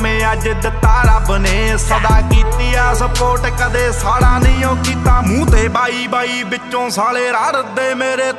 ਮਿਲੀ ਅੱਜ ਦਿੱਤਾ ਰੱਬ ਨੇ। ਸਦਾ ਕੀਤੀ ਆ ਸਪੋਰਟ ਕਦੇ ਸਾੜਾ ਨਹੀਂ। ਉਹ ਕੀਤਾ ਮੂੰਹ ਤੇ ਬਾਈ ਬਾਈ, ਵਿੱਚੋਂ ਸਾਲੇ ਰੜਦੇ ਮੇਰੇ